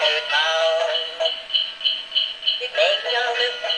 her down. You